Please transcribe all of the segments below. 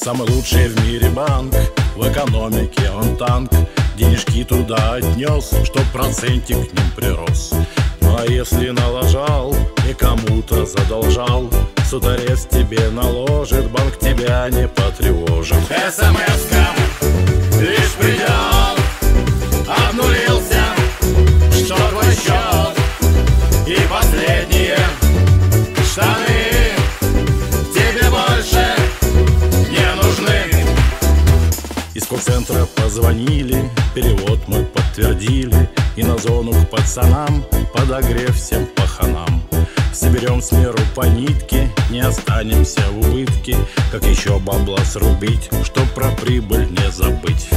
Самый лучший в мире банк. В экономике он танк. Денежки туда отнес Чтоб процентик к ним прирос. Ну а если налажал И кому-то задолжал Суд арест тебе наложит Банк тебя не потревожит. СМС-ка Из колл-центра позвонили Перевод мы подтвердили. И на зону к пацанам Подогрев всем паханам. Соберем с меру по нитке Не останемся в убытке. Как еще бабла срубить Чтоб про прибыль не забыть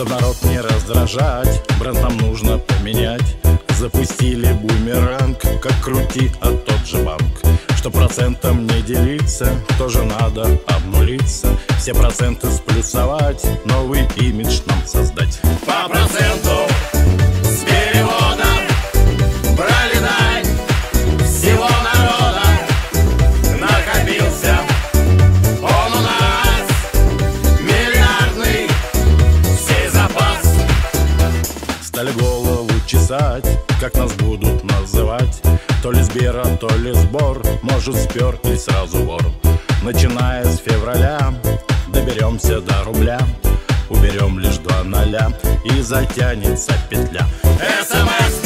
Чтоб народ не раздражать Бренд нам нужно поменять. Запустили бумеранг Как крути, а тот же банк. Что процентом не делиться Тоже надо обнулиться. Все проценты сплюсовать Новый имидж нам создать. По проценту Стали голову чесать Как нас будут называть. То ли Сбера, то ли сбор Может и сразу вор Начиная с февраля Доберемся до рубля. Уберем лишь два ноля И затянется петля. СМС